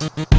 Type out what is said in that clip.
you